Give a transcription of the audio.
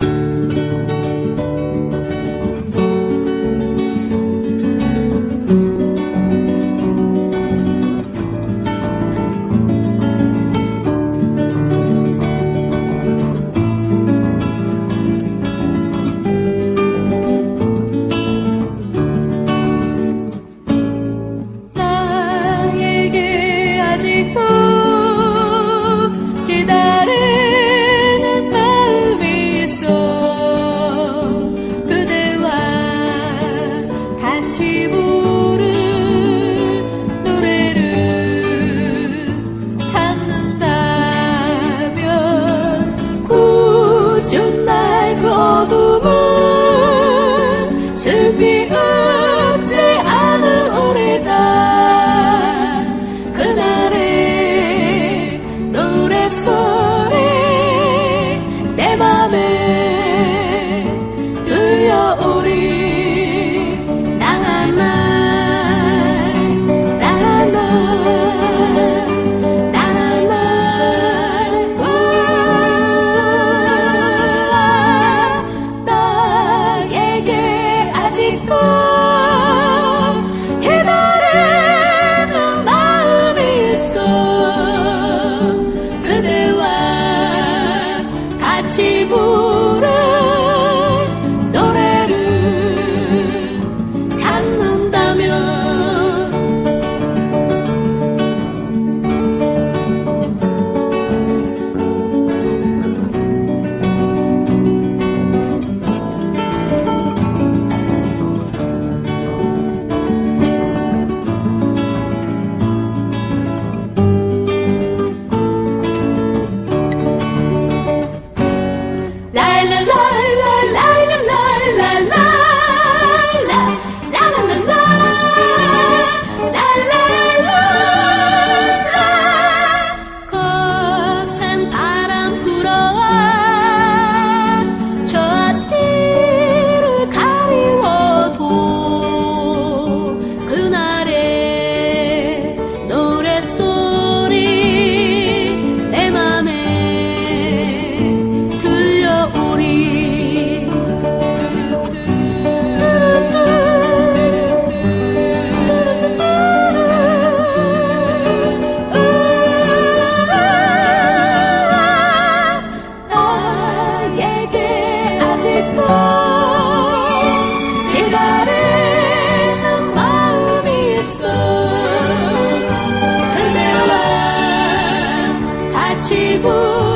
来 motivo. Oh. 不